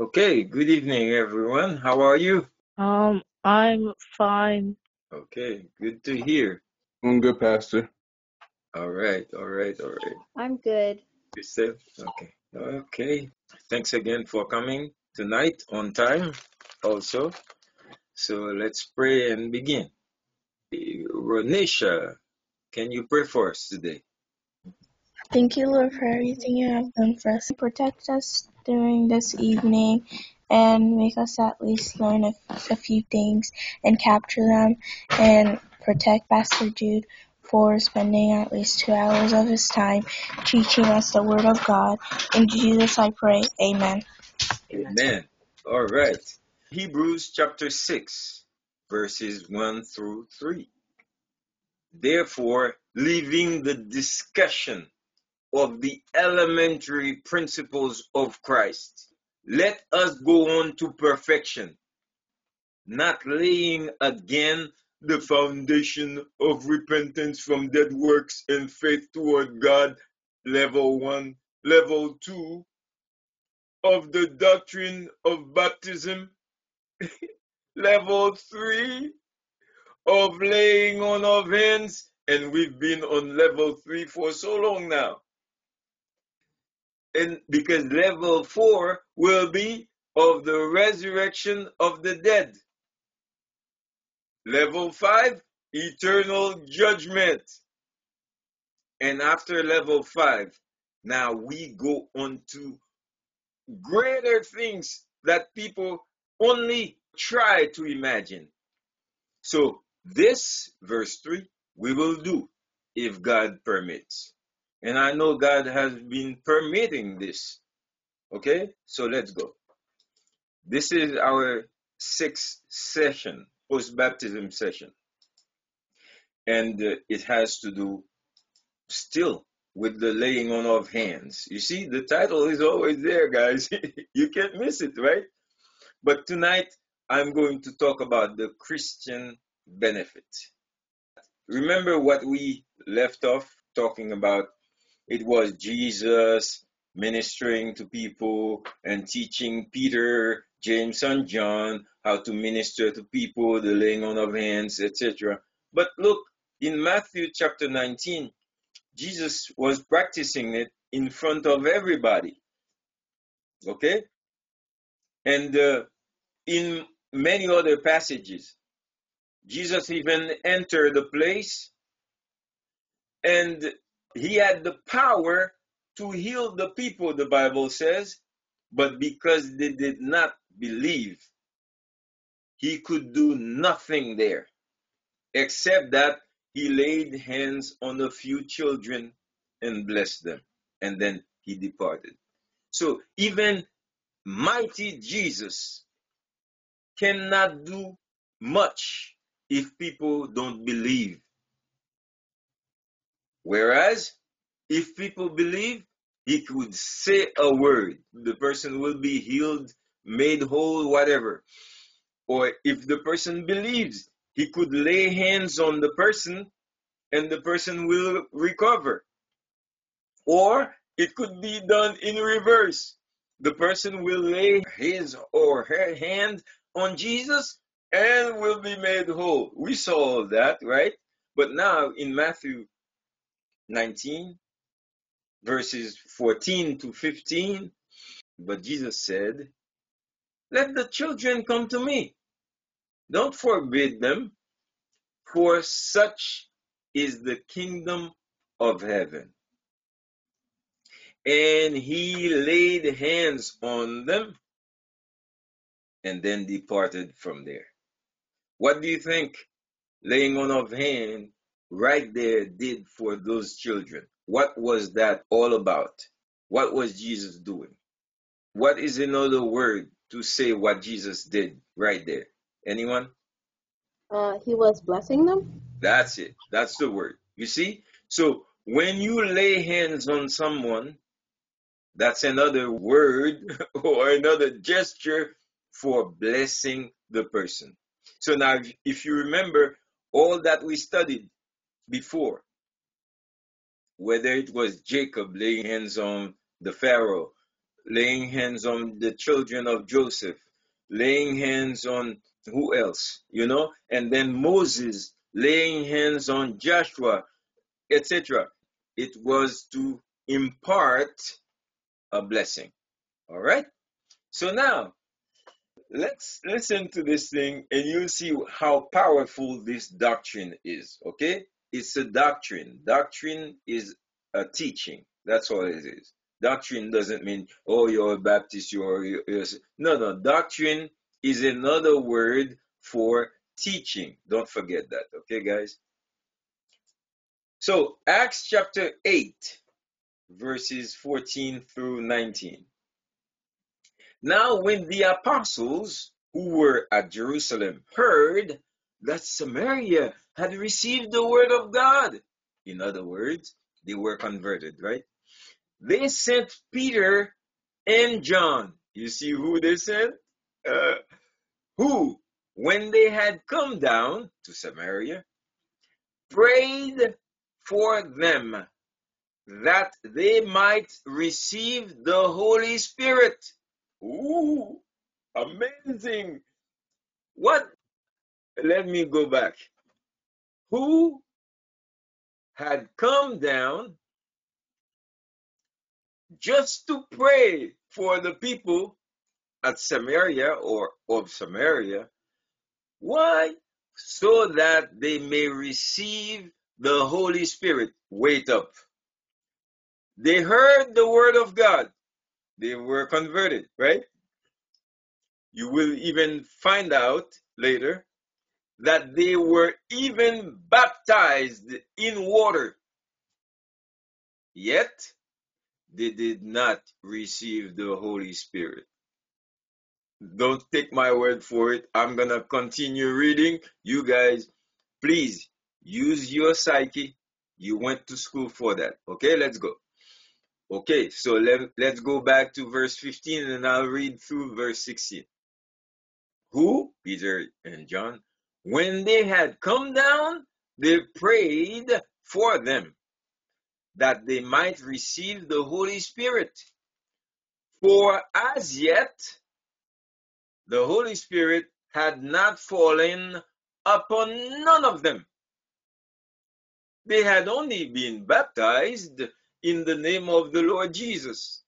Okay, good evening, everyone. How are you? Um, I'm fine. Okay, good to hear. I'm good, Pastor. All right, all right, all right. I'm good. You Yourself? Okay, okay. Thanks again for coming tonight on time, also. So let's pray and begin. Ronisha, can you pray for us today? Thank you, Lord, for everything you have done for us. Protect us during this evening and make us at least learn a, a few things and capture them and protect Pastor Jude for spending at least two hours of his time teaching us the Word of God. In Jesus I pray. Amen. Amen. All right. Hebrews chapter 6, verses 1 through 3. Therefore, leaving the discussion of the elementary principles of Christ, let us go on to perfection, not laying again the foundation of repentance from dead works and faith toward God, level one, level two, of the doctrine of baptism, level three, of laying on of hands, and we've been on level three for so long now. And because level four will be of the resurrection of the dead. Level five, eternal judgment. And after level five, now we go on to greater things that people only try to imagine. So, this verse 3 we will do if God permits. And I know God has been permitting this. Okay, so let's go. This is our sixth session, post baptism session. And uh, it has to do still with the laying on of hands. You see, the title is always there, guys. you can't miss it, right? But tonight, I'm going to talk about the Christian benefit. Remember what we left off talking about? It was Jesus ministering to people and teaching Peter, James, and John how to minister to people, the laying on of hands, etc. But look, in Matthew chapter 19, Jesus was practicing it in front of everybody. Okay? And uh, in many other passages, Jesus even entered the place and he had the power to heal the people, the Bible says, but because they did not believe, he could do nothing there except that he laid hands on a few children and blessed them, and then he departed. So even mighty Jesus cannot do much if people don't believe. Whereas if people believe, he could say a word, the person will be healed, made whole, whatever. Or if the person believes, he could lay hands on the person and the person will recover. Or it could be done in reverse. The person will lay his or her hand on Jesus and will be made whole. We saw all that, right? But now in Matthew 19, verses 14 to 15, but Jesus said, Let the children come to me. Don't forbid them, for such is the kingdom of heaven. And he laid hands on them and then departed from there. What do you think laying on of hand right there did for those children? What was that all about? What was Jesus doing? What is another word to say what Jesus did right there? Anyone? Uh, he was blessing them. That's it. That's the word. You see? So when you lay hands on someone, that's another word or another gesture for blessing the person. So now, if you remember all that we studied before, whether it was Jacob laying hands on the Pharaoh, laying hands on the children of Joseph, laying hands on who else, you know, and then Moses laying hands on Joshua, etc. It was to impart a blessing. All right. So now let's listen to this thing and you'll see how powerful this doctrine is. Okay. It's a doctrine. Doctrine is a teaching. That's all it is. Doctrine doesn't mean, oh, you're a Baptist, you're, you're, no, no. Doctrine is another word for teaching. Don't forget that. Okay, guys? So, Acts chapter 8, verses 14 through 19. Now, when the apostles who were at Jerusalem heard that Samaria had received the word of God, in other words, they were converted, right? They sent Peter and John. You see who they sent? Uh, who, when they had come down to Samaria, prayed for them that they might receive the Holy Spirit. Ooh, amazing. What? Let me go back. Who had come down just to pray for the people at Samaria or of Samaria. Why? So that they may receive the Holy Spirit. Wait up. They heard the word of God. They were converted, right? You will even find out later that they were even baptized in water. Yet, they did not receive the Holy Spirit. Don't take my word for it. I'm going to continue reading. You guys, please use your psyche. You went to school for that. Okay, let's go. Okay, so let, let's go back to verse 15 and I'll read through verse 16. Who, Peter and John, when they had come down, they prayed for them that they might receive the Holy Spirit. For as yet, the Holy Spirit had not fallen upon none of them. They had only been baptized in the name of the Lord Jesus.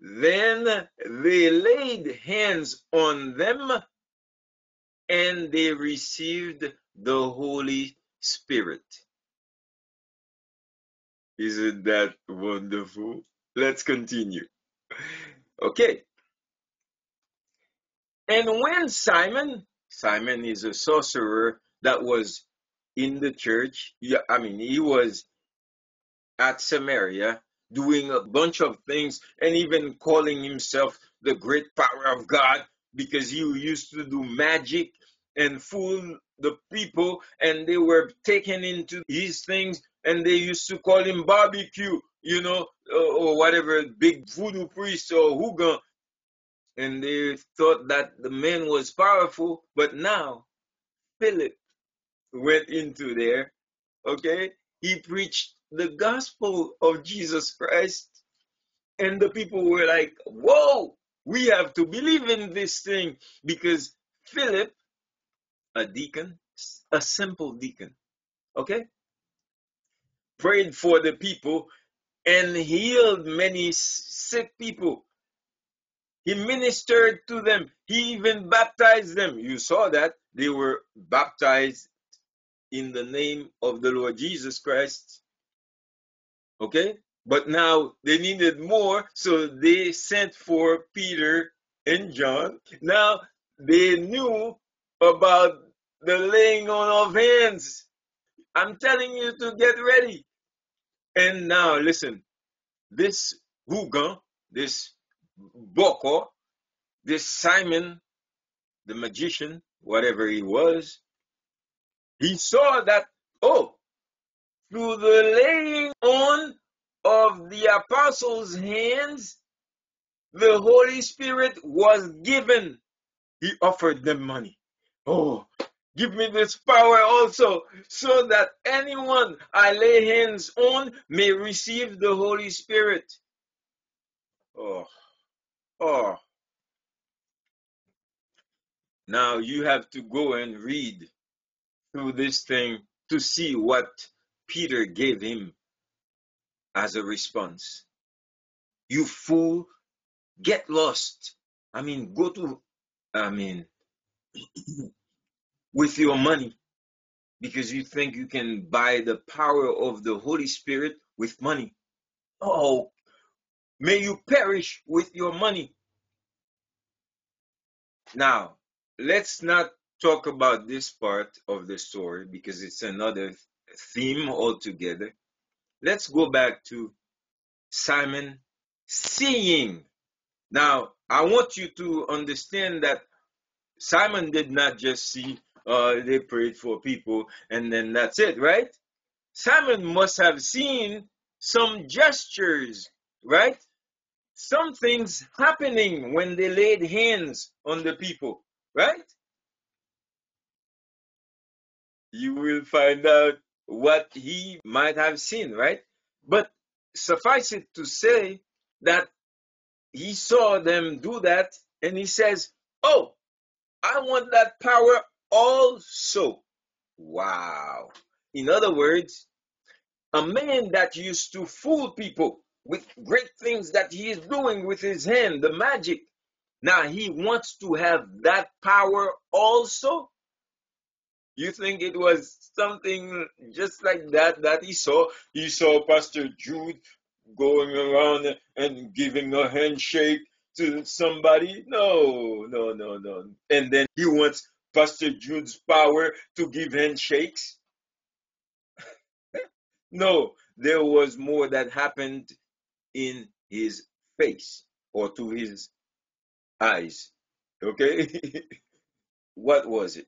Then they laid hands on them and they received the Holy Spirit. Isn't that wonderful? Let's continue. Okay. And when Simon, Simon is a sorcerer that was in the church, I mean, he was at Samaria doing a bunch of things and even calling himself the great power of God because he used to do magic and fool the people and they were taken into his things and they used to call him barbecue, you know, or, whatever, big voodoo priest or hooligan. And they thought that the man was powerful, but now Philip went into there, okay? He preached the gospel of Jesus Christ. And the people were like, whoa, we have to believe in this thing because Philip, a deacon, a simple deacon, okay, prayed for the people and healed many sick people. He ministered to them. He even baptized them. You saw that. They were baptized in the name of the Lord Jesus Christ. Okay? But now they needed more, so they sent for Peter and John. Now they knew about the laying on of hands. I'm telling you to get ready. And now listen, this Hugan, this Boko, this Simon, the magician, whatever he was, he saw that, oh, through the laying on of the apostles' hands, the Holy Spirit was given. He offered them money. Oh, Give me this power also, so that anyone I lay hands on may receive the Holy Spirit. Oh, oh. Now you have to go and read through this thing to see what Peter gave him as a response. You fool, get lost. I mean, go to, I mean, with your money because you think you can buy the power of the Holy Spirit with money. Oh, may you perish with your money. Now, let's not talk about this part of the story because it's another theme altogether. Let's go back to Simon seeing. Now, I want you to understand that Simon did not just see, uh, they prayed for people and then that's it, right? Simon must have seen some gestures, right? Some things happening when they laid hands on the people, right? You will find out what he might have seen, right? But suffice it to say that he saw them do that and he says, Oh, I want that power also. Wow. In other words, a man that used to fool people with great things that he is doing with his hand, the magic. Now he wants to have that power also. You think it was something just like that that he saw? He saw Pastor Jude going around and giving a handshake to somebody? No, no, no, no. And then he wants Pastor Jude's power to give handshakes? no, there was more that happened in his face or to his eyes. Okay? what was it?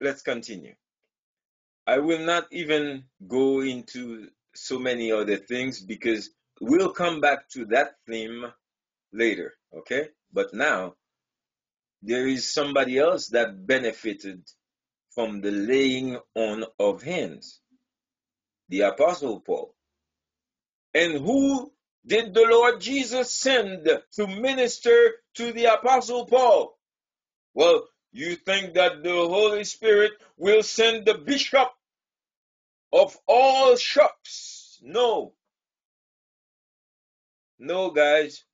Let's continue. I will not even go into so many other things because we'll come back to that theme later. Okay? But now, there is somebody else that benefited from the laying on of hands the Apostle Paul. And who did the Lord Jesus send to minister to the Apostle Paul? Well, you think that the Holy Spirit will send the bishop of all shops? No. No, guys.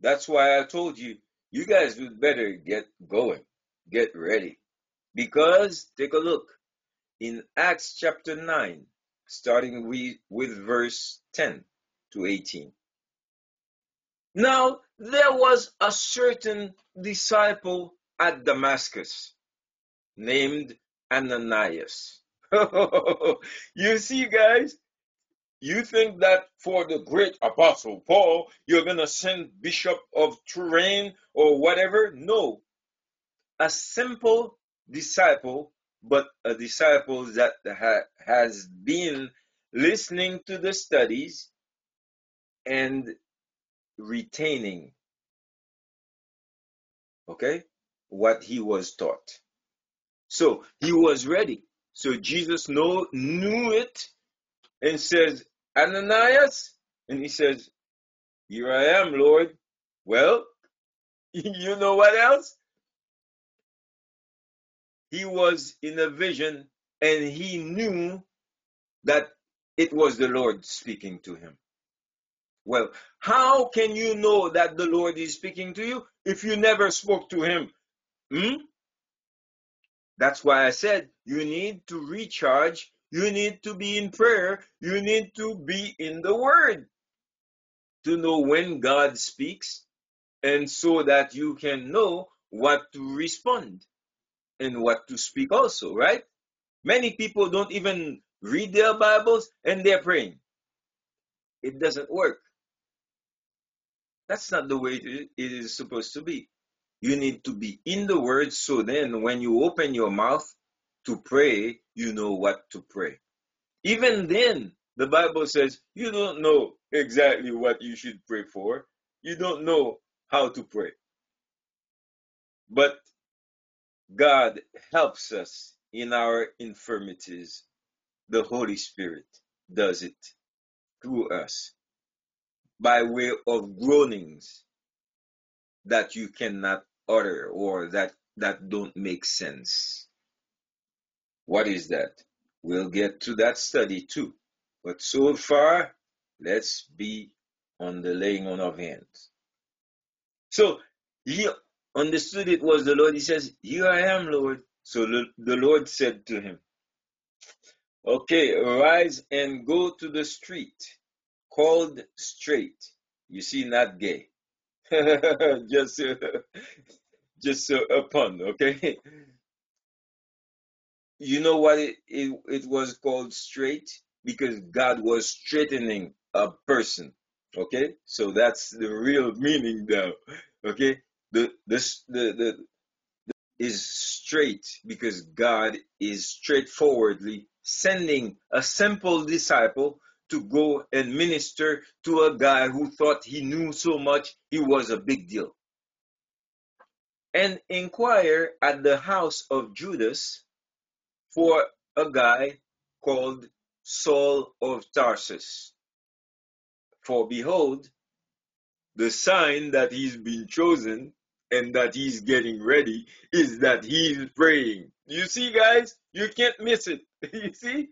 That's why I told you, you guys would better get going, get ready. Because, take a look, in Acts chapter 9, starting with, with verse 10 to 18. Now, there was a certain disciple at Damascus named Ananias. you see, guys, you think that for the great apostle Paul, you're going to send Bishop of Turin or whatever? No. A simple disciple, but a disciple that ha- has been listening to the studies and retaining okay what he was taught. So he was ready. So jesus know, knew it and says ananias and he says here i am lord. Well you know what else? He was in a vision and he knew that it was the lord speaking to him. Well, how can you know that the Lord is speaking to you if you never spoke to Him? Hmm? That's why I said you need to recharge, you need to be in prayer, you need to be in the Word to know when God speaks and so that you can know what to respond and what to speak also, right? Many people don't even read their Bibles and they're praying. It doesn't work. That's not the way it is supposed to be. You need to be in the word so then when you open your mouth to pray, you know what to pray. Even then, the Bible says you don't know exactly what you should pray for. You don't know how to pray. But God helps us in our infirmities, the Holy Spirit does it through us by way of groanings that you cannot utter or that, that don't make sense. What is that? We'll get to that study too. But so far, let's be on the laying on of hands. So he understood it was the Lord. He says, Here I am, Lord. So the, the Lord said to him, Okay, arise and go to the street called straight. You see, not gay. just, uh, just uh, a pun, okay? You know what it, it, it was called straight? Because God was straightening a person. Okay, so that's the real meaning now. Okay, the this the, the the is straight because God is straightforwardly sending a simple disciple to go and minister to a guy who thought he knew so much he was a big deal. And inquire at the house of Judas for a guy called Saul of Tarsus. For behold, the sign that he's been chosen and that he's getting ready is that he's praying. You see, guys, you can't miss it. you see?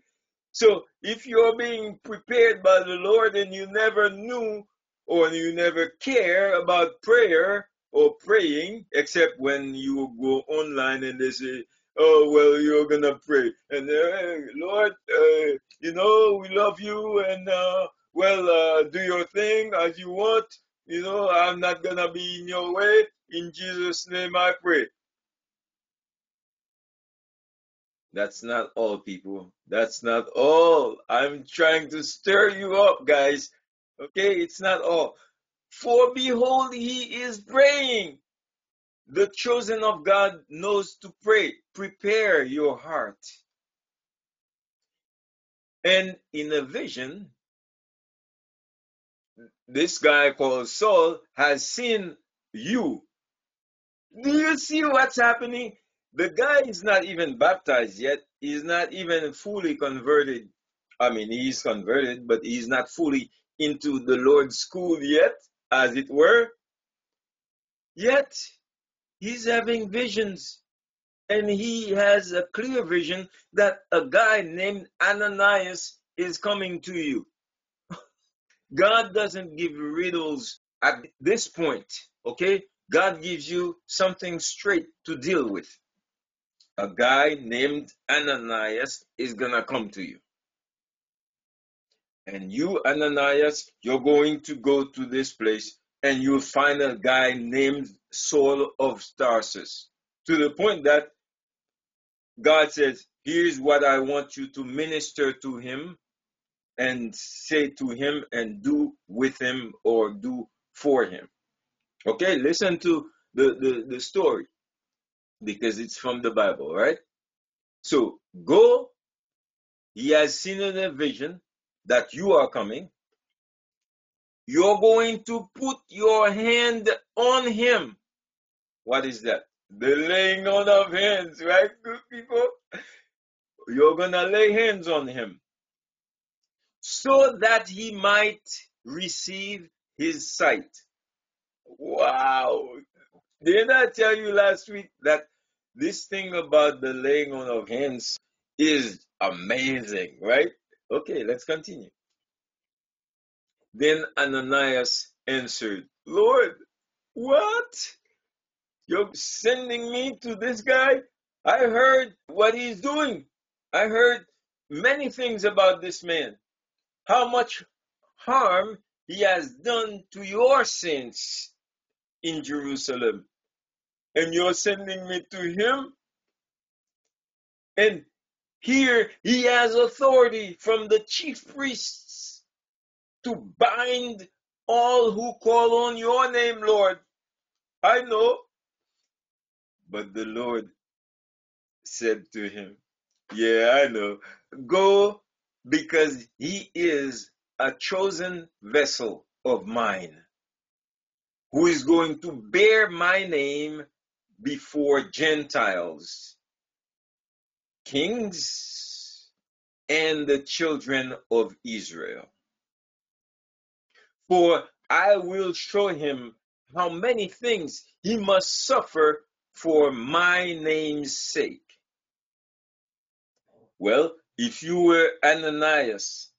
So if you're being prepared by the Lord and you never knew or you never care about prayer or praying, except when you go online and they say, oh well you're gonna pray. And uh, lord uh, you know we love you and uh, well uh, do your thing as you want. You know i'm not gonna be in your way. In jesus name i pray that's not all people that's not all i'm trying to stir you up guys okay it's not all for behold he is praying the chosen of God knows to pray. Prepare your heart. And in a vision, this guy called Saul has seen you. Do you see what's happening? The guy is not even baptized yet. He's not even fully converted. I mean, he's converted, but he's not fully into the Lord's school yet, as it were. Yet, he's having visions. And he has a clear vision that a guy named Ananias is coming to you. God doesn't give riddles at this point, okay? God gives you something straight to deal with. A guy named Ananias is gonna come to you. And you, Ananias, you're going to go to this place and you'll find a guy named Saul of Tarsus. To the point that God says, Here's what I want you to minister to him and say to him and do with him or do for him. Okay, listen to the, the, the story because it's from the Bible, right? So go, he has seen in a vision that you are coming. You're going to put your hand on him. What is that? The laying on of hands, right, good people? You're gonna lay hands on him so that he might receive his sight. Wow. Didn't I tell you last week that this thing about the laying on of hands is amazing, right? Okay, let's continue. Then Ananias answered, Lord, what? You're sending me to this guy? I heard what he's doing. I heard many things about this man. How much harm he has done to your saints in Jerusalem. And you're sending me to him? And here he has authority from the chief priests to bind all who call on your name, Lord. I know. But the Lord said to him, Yeah, I know. Go because he is a chosen vessel of mine who is going to bear my name before Gentiles, kings, and the children of Israel. For I will show him how many things he must suffer for my name's sake. Well, if you were Ananias,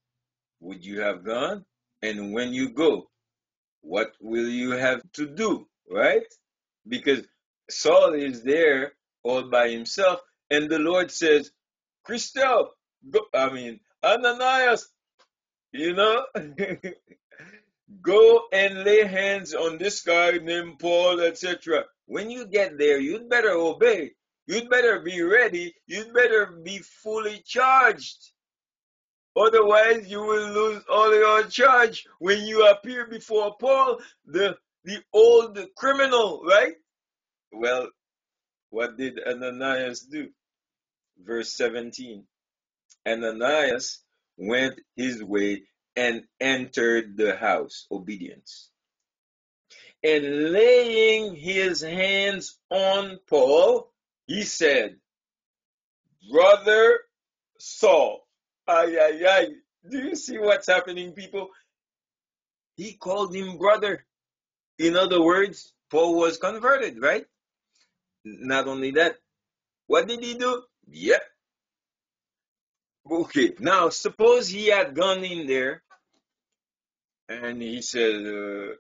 would you have gone? And when you go, what will you have to do? Right? Because Saul is there all by himself, and the Lord says, Christel, go, I mean, Ananias, you know, go and lay hands on this guy named Paul, etc. When you get there, you'd better obey. You'd better be ready. You'd better be fully charged. Otherwise, you will lose all your charge when you appear before Paul, the, the old criminal, right? Well, what did Ananias do? Verse 17 Ananias went his way and entered the house, obedience. And laying his hands on Paul, he said, Brother Saul, ay, ay, ay. Do you see what's happening, people? He called him brother. In other words, Paul was converted, right? Not only that, what did he do? Yep. Okay, now suppose he had gone in there and he said, uh,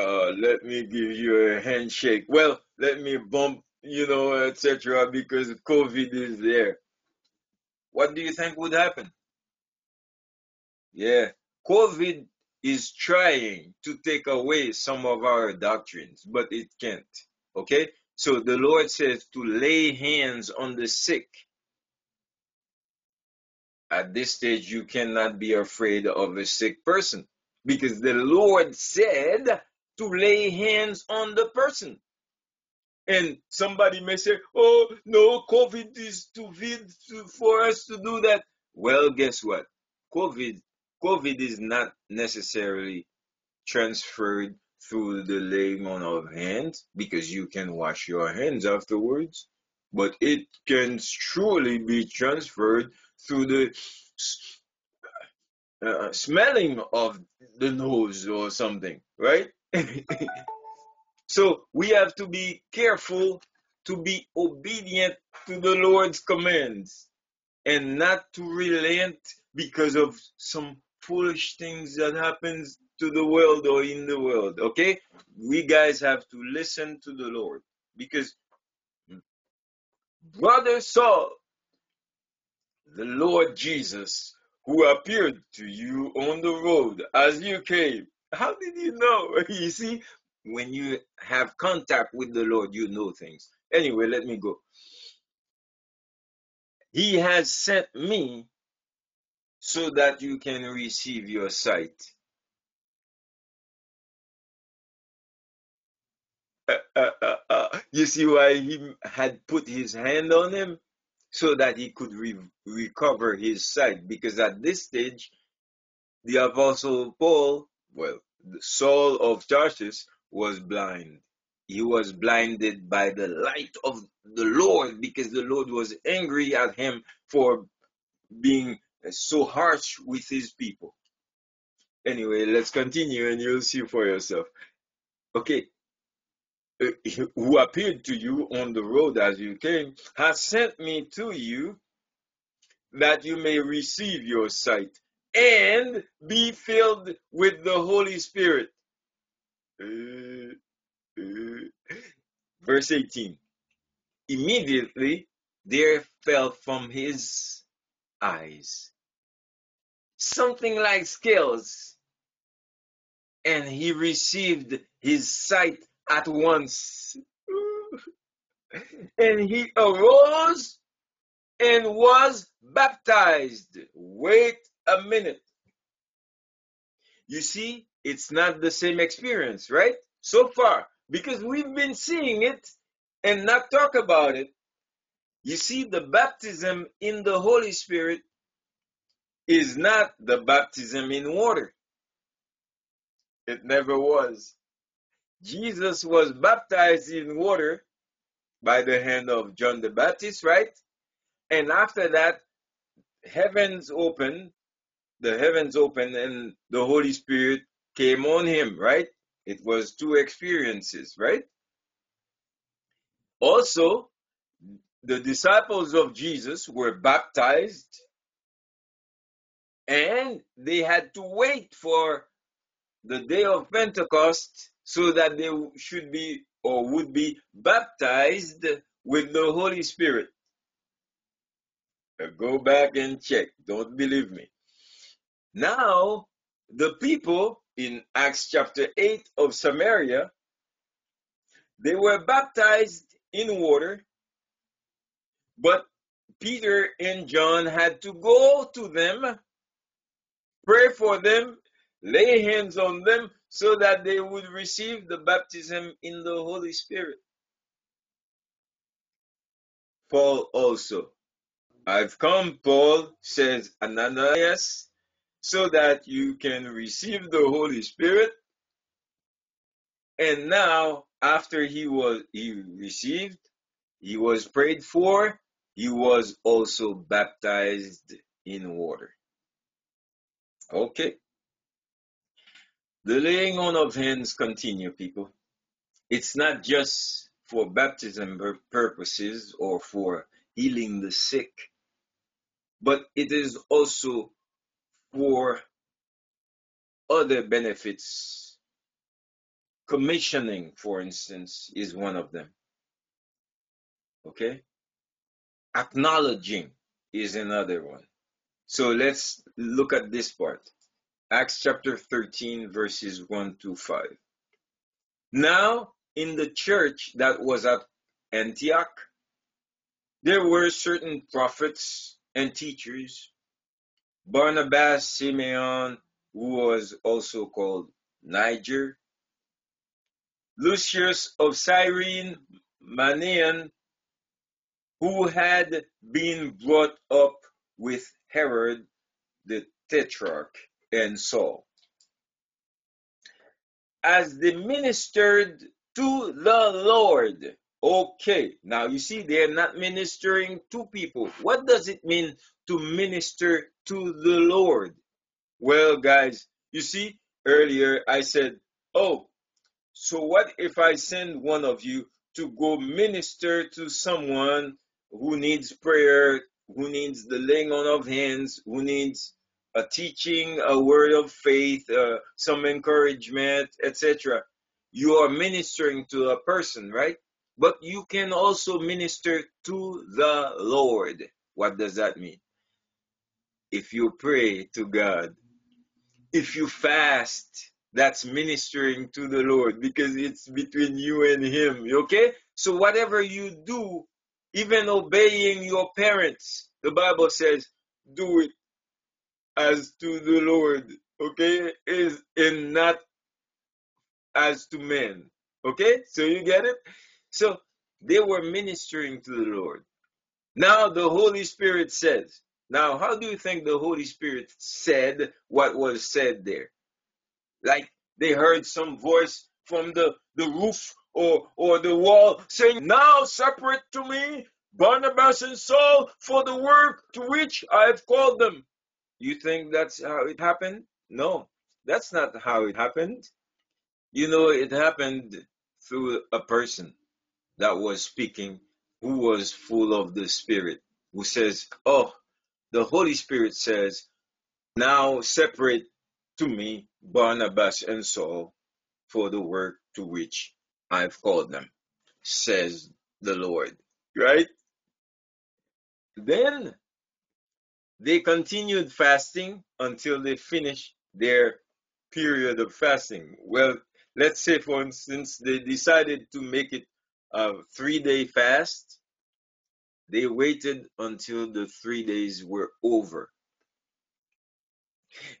uh, let me give you a handshake. Well, let me bump, you know, etc., because COVID is there. What do you think would happen? Yeah, COVID is trying to take away some of our doctrines, but it can't. Okay? So the Lord says to lay hands on the sick. At this stage, you cannot be afraid of a sick person because the Lord said to lay hands on the person. And somebody may say, oh, no, COVID is too big for us to do that. Well, guess what? COVID, COVID is not necessarily transferred through the laying on of hands because you can wash your hands afterwards, but it can truly be transferred through the uh, smelling of the nose or something, right? so we have to be careful to be obedient to the Lord's commands and not to relent because of some foolish things that happens to the world or in the world okay? We guys have to listen to the lord because brother saul the lord jesus who appeared to you on the road as you came how did you know? You see when you have contact with the lord you know things. Anyway let me go. He has sent me so that you can receive your sight you see why he had put his hand on him? So that he could re- recover his sight. Because at this stage the apostle paul well saul of tarsus was blind. He was blinded by the light of the lord because the lord was angry at him for being so harsh with his people. Anyway let's continue and you'll see for yourself. Okay who appeared to you on the road as you came, has sent me to you that you may receive your sight and be filled with the Holy Spirit. Uh, uh. Verse 18 Immediately there fell from his eyes something like scales, and he received his sight at once. And he arose and was baptized. Wait a minute. You see, it's not the same experience, right? So far, because we've been seeing it and not talk about it. You see, the baptism in the Holy Spirit is not the baptism in water. It never was. Jesus was baptized in water by the hand of John the Baptist, right? And after that, heavens opened, the heavens opened, and the Holy Spirit came on him, right? It was two experiences, right? Also, the disciples of Jesus were baptized and they had to wait for the day of Pentecost so that they should be or would be baptized with the Holy Spirit. Uh, go back and check. Don't believe me. Now, the people in Acts chapter 8 of Samaria, they were baptized in water, but Peter and John had to go to them, pray for them, lay hands on them so that they would receive the baptism in the Holy Spirit. Paul also. I've come, Paul says, Ananias, so that you can receive the Holy Spirit. And now, after he was he received, he was prayed for, he was also baptized in water. Okay. The laying on of hands continue, people. It's not just for baptism purposes or for healing the sick, but it is also for other benefits. Commissioning, for instance, is one of them. Okay? Acknowledging is another one. So let's look at this part. Acts chapter 13, verses 1 to 5. Now, in the church that was at Antioch, there were certain prophets and teachers. Barnabas, Simeon, who was also called Niger, Lucius of Cyrene, Manaen, who had been brought up with Herod the Tetrarch and Saul. As they ministered to the Lord. Okay, now you see, they're not ministering to people. What does it mean to minister to the Lord? Well, guys, you see, earlier I said, oh, so what if I send one of you to go minister to someone who needs prayer, who needs the laying on of hands, who needs a teaching, a word of faith, uh, some encouragement, etc. You are ministering to a person, right? But you can also minister to the Lord. What does that mean? if you pray to God, if you fast, that's ministering to the Lord because it's between you and Him. Okay? So, whatever you do, even obeying your parents, the Bible says, do it as to the Lord. Okay? Is and not as to men. Okay? So, you get it? So, they were ministering to the Lord. Now, the Holy Spirit says, now, how do you think the Holy Spirit said what was said there? Like they heard some voice from the, the roof or, or the wall saying, Now separate to me Barnabas and Saul for the work to which I have called them. You think that's how it happened? No, that's not how it happened. You know, it happened through a person that was speaking who was full of the Spirit, who says, Oh, the Holy Spirit says, Now separate to me Barnabas and Saul for the work to which I've called them, says the Lord. Right? Then they continued fasting until they finished their period of fasting. Well, let's say, for instance, they decided to make it a three day fast. They waited until the three days were over.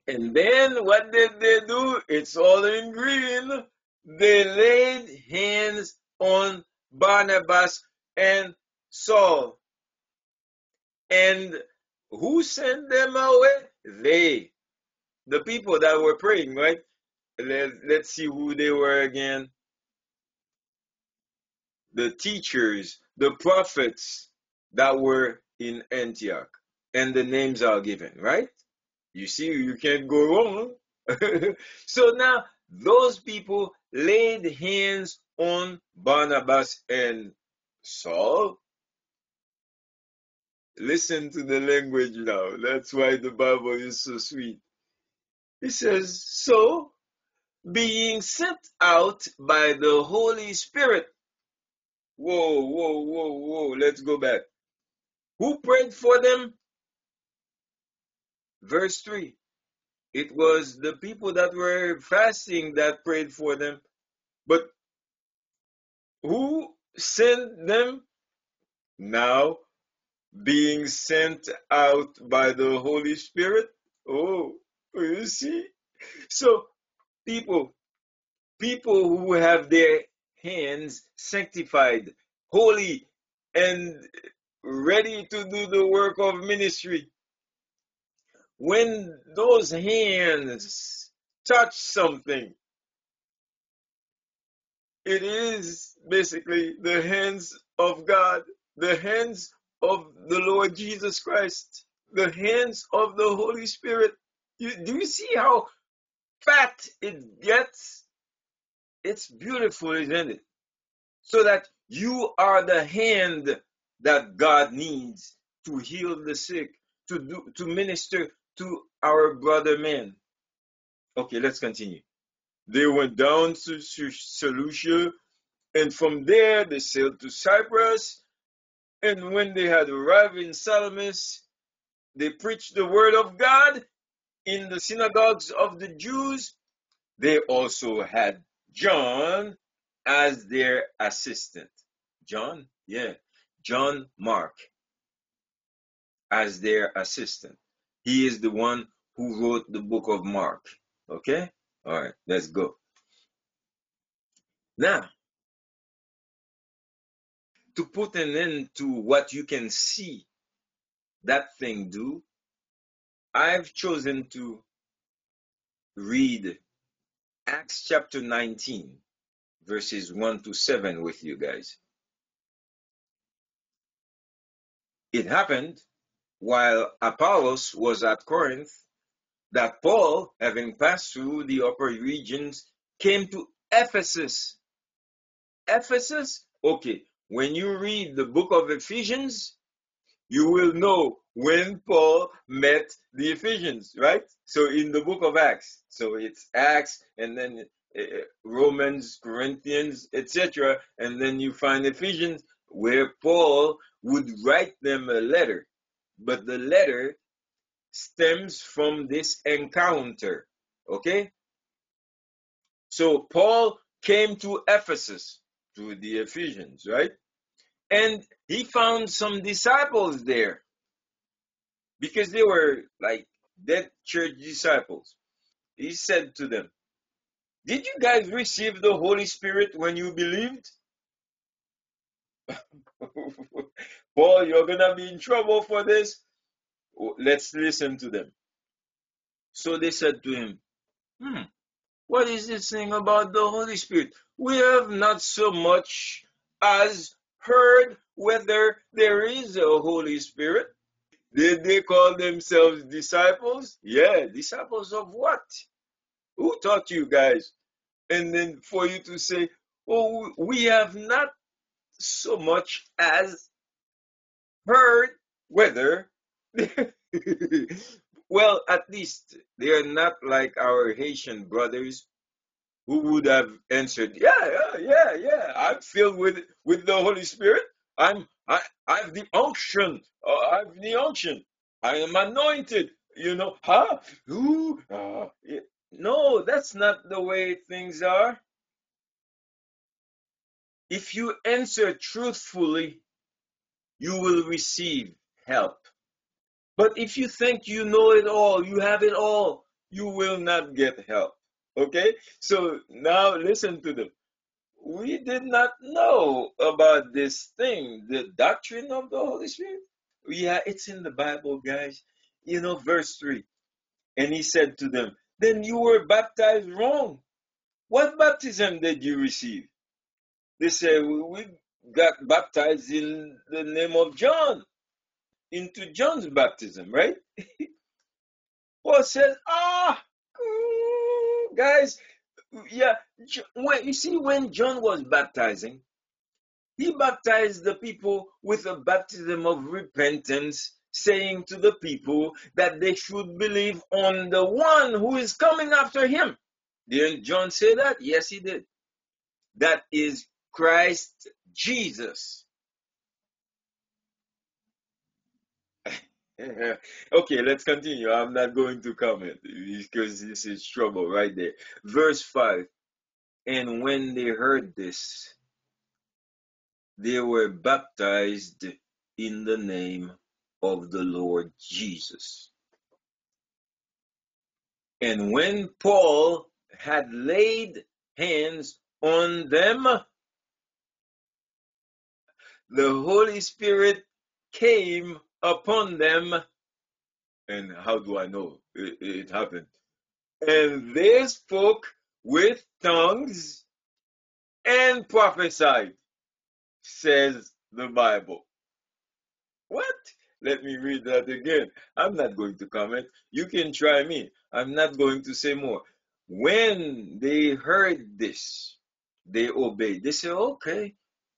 And then what did they do? It's all in green. They laid hands on Barnabas and Saul. And who sent them away? They. The people that were praying, right? Let, let's see who they were again. The teachers the prophets that were in Antioch. And the names are given, right? You see, you can't go wrong. so now those people laid hands on Barnabas and Saul. Listen to the language now. That's why the Bible is so sweet. He says, So, being sent out by the Holy Spirit. Whoa, whoa, whoa, whoa. Let's go back. Who prayed for them? Verse 3. It was the people that were fasting that prayed for them. But who sent them? Now being sent out by the Holy Spirit. Oh, you see? So, people, people who have their hands sanctified, holy, and ready to do the work of ministry, when those hands touch something, it is basically the hands of God, the hands of the Lord Jesus Christ, the hands of the Holy Spirit. You, do you see how fat it gets? It's beautiful, isn't it? So that you are the hand that God needs to heal the sick, to do, to minister to our brother men. Okay, let's continue. They went down to Seleucia, and from there they sailed to Cyprus. And when they had arrived in Salamis, they preached the word of God in the synagogues of the Jews. They also had John as their assistant. John, yeah, John Mark as their assistant. He is the one who wrote the book of Mark. Okay? All right, let's go. Now, to put an end to what you can see that thing do, I've chosen to read Acts chapter 19, verses 1 to 7 with you guys. It happened while Apollos was at Corinth that Paul, having passed through the upper regions, came to Ephesus. Ephesus? Okay, when you read the book of Ephesians, you will know when Paul met the Ephesians, right? So in the book of Acts, so it's Acts and then uh, Romans, Corinthians, etc. And then you find Ephesians where Paul would write them a letter. But the letter stems from this encounter, okay? So Paul came to Ephesus, to the Ephesians, right? And he found some disciples there because they were like dead church disciples. He said to them, Did you guys receive the Holy Spirit when you believed? Paul, you're going to be in trouble for this. Let's listen to them. So they said to him, Hmm, what is this thing about the Holy Spirit? We have not so much as heard whether there is a Holy Spirit. Did they call themselves disciples? Yeah, disciples of what? Who taught you guys? And then for you to say, oh, we have not so much as heard whether. well, at least they are not like our Haitian brothers who would have answered, "Yeah, yeah, yeah, yeah. I'm filled with with the Holy Spirit. I'm I I have the unction. Uh, I have the unction. I am anointed. You know, huh? Who? uh, yeah. No, that's not the way things are. If you answer truthfully, you will receive help. But if you think you know it all, you have it all, you will not get help. Okay? So now listen to them. We did not know about this thing, the doctrine of the Holy Spirit. Yeah, it's in the Bible, guys. You know, verse 3. And he said to them, Then you were baptized wrong. What baptism did you receive? They said, we, got baptized in the name of John, into John's baptism, right? Paul says, ah, guys, yeah, when you see when John was baptizing, he baptized the people with a baptism of repentance, saying to the people that they should believe on the one who is coming after him. Didn't John say that? Yes, he did. That is Christ Jesus. okay, let's continue. I'm not going to comment because this is trouble right there. Verse 5 And when they heard this, they were baptized in the name of the Lord Jesus. And when Paul had laid hands on them, the Holy Spirit came upon them. And how do I know it, it happened? And they spoke with tongues and prophesied, says the Bible. What? Let me read that again. I'm not going to comment. You can try me. I'm not going to say more. When they heard this, they obeyed. They said, okay,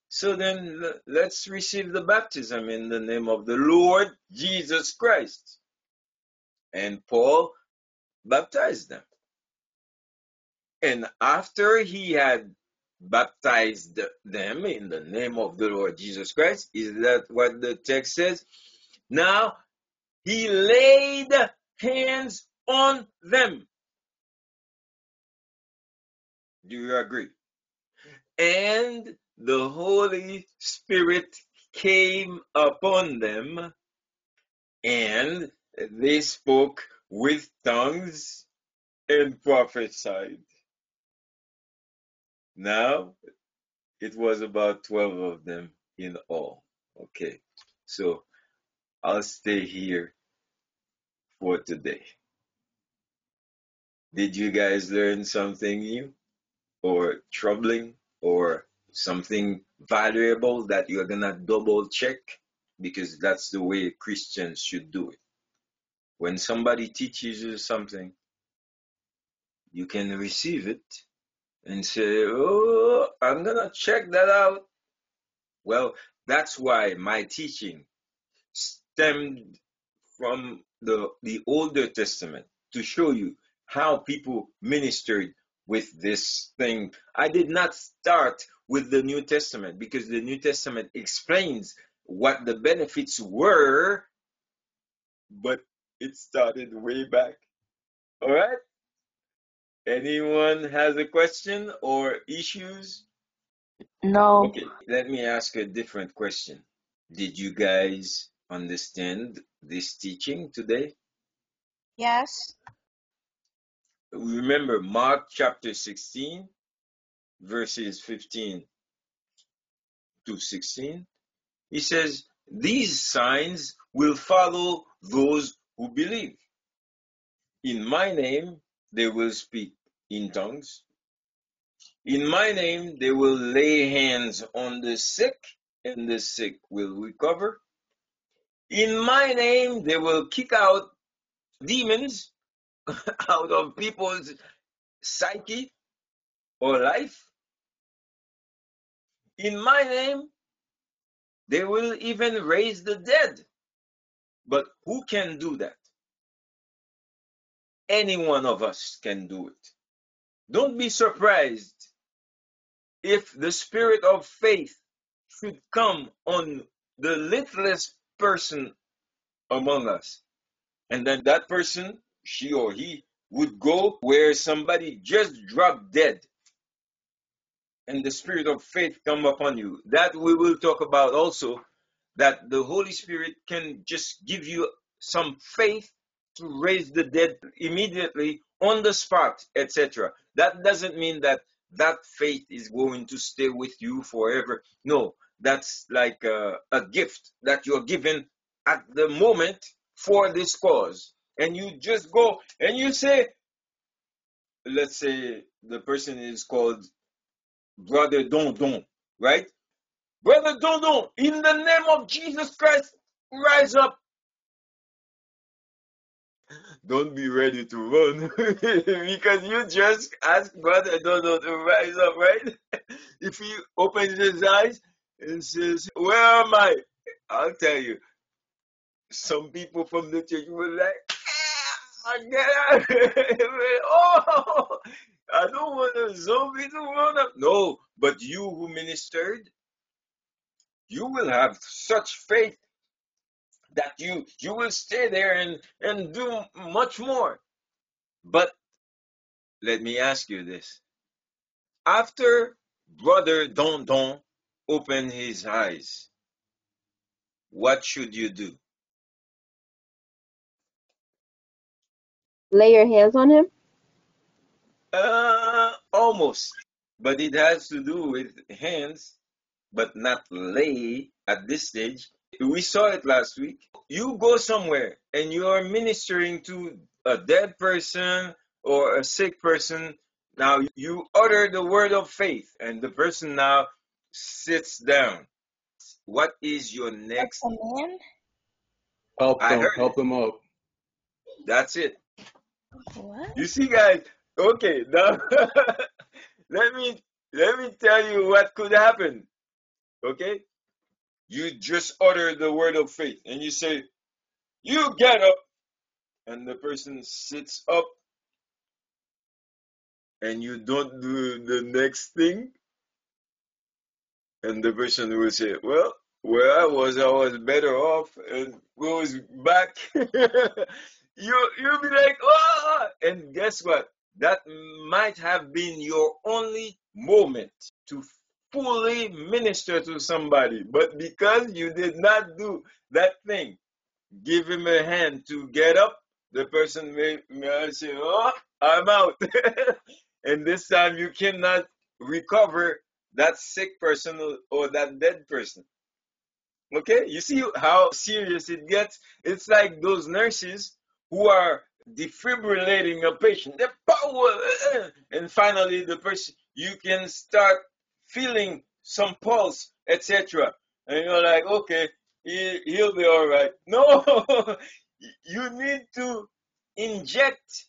so then let's receive the baptism in the name of the Lord Jesus Christ. And Paul baptized them. And after he had baptized them in the name of the Lord Jesus Christ, is that what the text says? Now he laid hands on them. Do you agree? And the Holy Spirit came upon them and they spoke with tongues and prophesied. Now, it was about 12 of them in all. Okay, so I'll stay here for today. Did you guys learn something new or troubling or something valuable that you're gonna double check because that's the way Christians should do it. When somebody teaches you something, you can receive it and say, Oh, I'm gonna check that out. Well, that's why my teaching stemmed from the, the Older Testament to show you how people ministered with this thing. I did not start with the New Testament because the New Testament explains what the benefits were, but it started way back. All right? Anyone has a question or issues? No. Okay, let me ask a different question. Did you guys understand this teaching today? Yes. Remember Mark chapter 16, verses 15 to 16. He says, These signs will follow those who believe. In my name, they will speak in tongues. In my name, they will lay hands on the sick, and the sick will recover. In my name, they will kick out demons out of people's psyche or life. In my name, they will even raise the dead. But who can do that? Any one of us can do it. Don't be surprised if the spirit of faith should come on the littlest person among us. And then that person she or he would go where somebody just dropped dead and the spirit of faith come upon you. That we will talk about also that the Holy Spirit can just give you some faith to raise the dead immediately on the spot, etc. That doesn't mean that that faith is going to stay with you forever. No, that's like a, a gift that you're given at the moment for this cause and you just go and you say, let's say the person is called Brother Don Don, right? Brother Don Don, in the name of Jesus Christ, rise up. Don't be ready to run because you just asked Brother Don Don to rise up, right? If he opens his eyes and says, Where am I? I'll tell you, some people from the church will like, ah, get out. oh, I don't want a zombie to run up. No, but you who ministered, you will have such faith that you you will stay there and and do much more. But let me ask you this: after Brother Don Don opened his eyes, what should you do? Lay your hands on him. Uh, almost, but it has to do with hands, but not lay at this stage. We saw it last week. You go somewhere and you are ministering to a dead person or a sick person. Now you utter the word of faith, and the person now sits down. What is your next? Man? Help I them. Help it. them up. That's it. What? You see, guys. Okay, now let me let me tell you what could happen. Okay, you just utter the word of faith, and you say, "You get up," and the person sits up, and you don't do the next thing, and the person will say, "Well, where I was, I was better off," and goes back. you you'll be like, "Oh!" And guess what? That might have been your only moment to fully minister to somebody, but because you did not do that thing, give him a hand to get up. The person may, may say, "Oh, I'm out," and this time you cannot recover that sick person or that dead person. Okay, you see how serious it gets? It's like those nurses who are defibrillating a patient. They power, and finally the person you can start feeling some pulse, etc. And you're like, okay, he, he'll be all right. No, you need to inject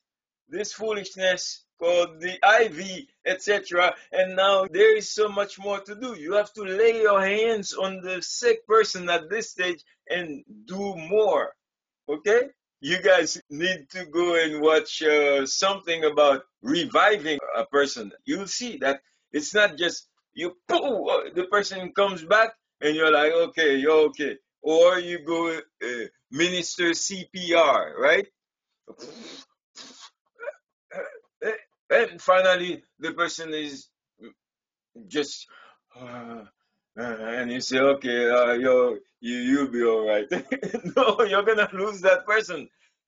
this foolishness called the IV, etc. And now there is so much more to do. You have to lay your hands on the sick person at this stage and do more. Okay? You guys need to go and watch uh, something about reviving a person. You'll see that it's not just you, pooh, the person comes back and you're like, okay, you're okay. Or you go uh, minister CPR, right? And finally, the person is just, uh, and you say, okay, uh, you you you'll be all right. no, you're gonna lose that person,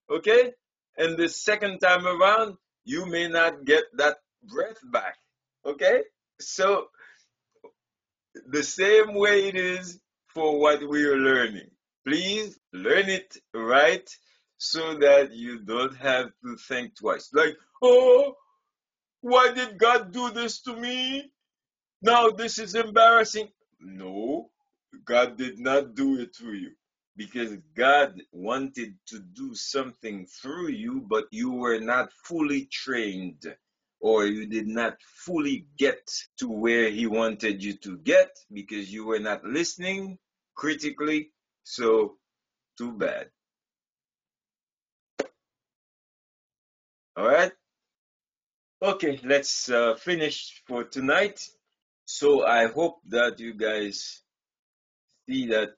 okay? And the second time around, you may not get that breath back, okay? So the same way it is for what we are learning. Please learn it right so that you don't have to think twice. Like, oh, why did God do this to me? Now this is embarrassing. No, God did not do it to you because God wanted to do something through you, but you were not fully trained or you did not fully get to where He wanted you to get because you were not listening critically. So, too bad. All right. Okay, let's uh, finish for tonight. So I hope that you guys see that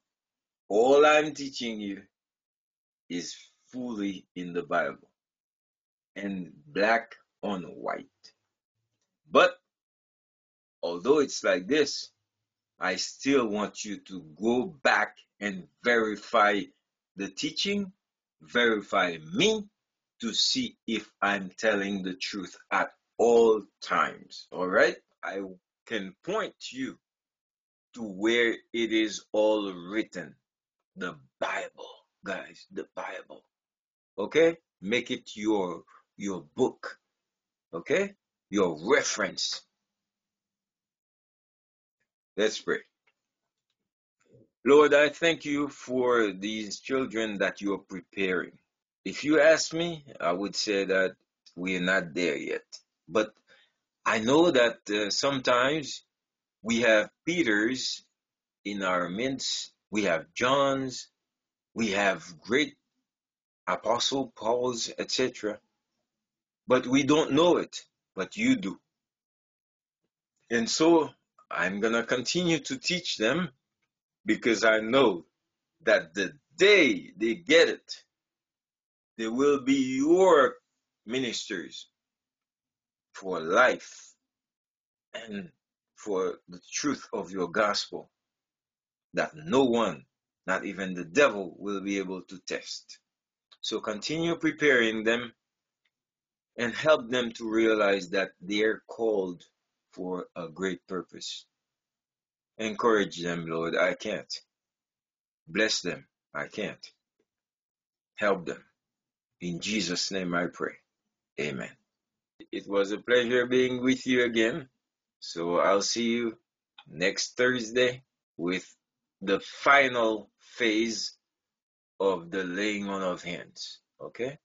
all I'm teaching you is fully in the Bible and black on white. But although it's like this, I still want you to go back and verify the teaching, verify me to see if I'm telling the truth at all times. All right? I can point you to where it is all written. The Bible, guys, the Bible. Okay? Make it your your book. Okay? Your reference. Let's pray. Lord, I thank you for these children that you are preparing. If you ask me, I would say that we are not there yet. But I know that uh, sometimes we have Peters in our midst, we have Johns, we have great Apostle Pauls, etc. But we don't know it, but you do. And so I'm going to continue to teach them because I know that the day they get it, they will be your ministers for life and for the truth of your gospel that no one, not even the devil, will be able to test. So continue preparing them and help them to realize that they're called for a great purpose. Encourage them, Lord. I can't. Bless them. I can't. Help them. In Jesus' name I pray. Amen. It was a pleasure being with you again. So I'll see you next Thursday with the final phase of the laying on of hands. Okay?